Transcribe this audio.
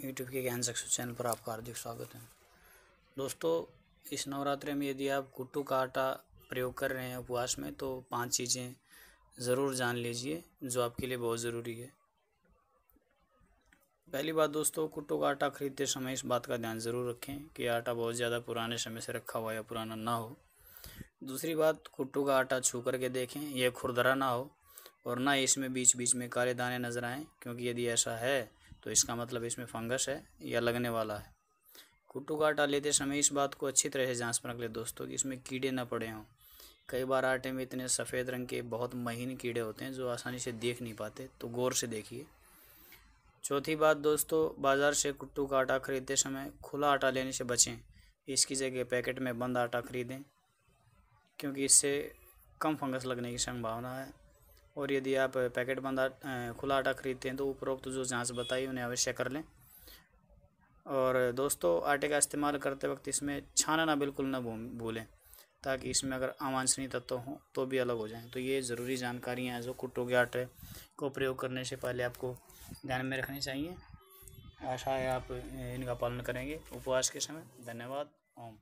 YouTube के ज्ञान success channel पर आपका हार्दिक स्वागत है। दोस्तों, इस नवरात्रि में यदि आप कुट्टू का आटा प्रयोग कर रहे हैं उपवास में तो पाँच चीज़ें ज़रूर जान लीजिए, जो आपके लिए बहुत ज़रूरी है। पहली बात दोस्तों कुट्टू का आटा खरीदते समय इस बात का ध्यान ज़रूर रखें कि आटा बहुत ज़्यादा पुराने समय से रखा हुआ या पुराना ना हो। दूसरी बात कुट्टू का आटा छू करके देखें, यह खुरदरा ना हो और ना इसमें बीच बीच में काले दाने नज़र आएँ, क्योंकि यदि ऐसा है तो इसका मतलब इसमें फंगस है, या लगने वाला है। कुट्टू का आटा लेते समय इस बात को अच्छी तरह से जाँच परख ले दोस्तों कि इसमें कीड़े ना पड़े हों। कई बार आटे में इतने सफ़ेद रंग के बहुत महीन कीड़े होते हैं जो आसानी से देख नहीं पाते तो गौर से देखिए। चौथी बात दोस्तों, बाज़ार से कुट्टू का आटा खरीदते समय खुला आटा लेने से बचें। इसकी जगह पैकेट में बंद आटा खरीदें, क्योंकि इससे कम फंगस लगने की संभावना है। और यदि आप पैकेट बंद खुला आटा खरीदते हैं तो उपरोक्त तो जो जाँच बताई, उन्हें अवश्य कर लें। और दोस्तों, आटे का इस्तेमाल करते वक्त इसमें छानना बिल्कुल ना भूलें, ताकि इसमें अगर अवांछनीय तत्व हों तो भी अलग हो जाएँ। तो ये ज़रूरी जानकारियाँ हैं जो कुट्टो के आटे को प्रयोग करने से पहले आपको ध्यान में रखनी चाहिए। आशा है आप इनका पालन करेंगे। उपवास के समय, धन्यवाद। ओम।